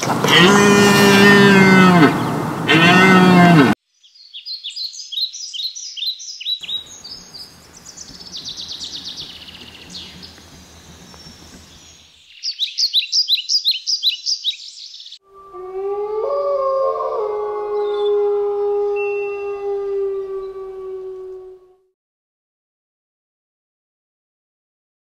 Hum.